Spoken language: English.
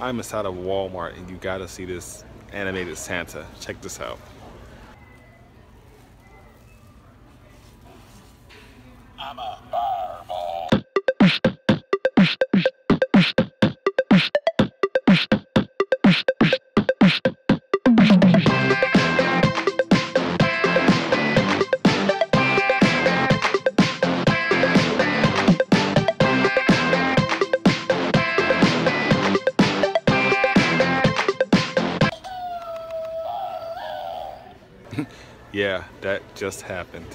I'm inside of Walmart and you gotta see this animated Santa. Check this out. I'm a Yeah, that just happened.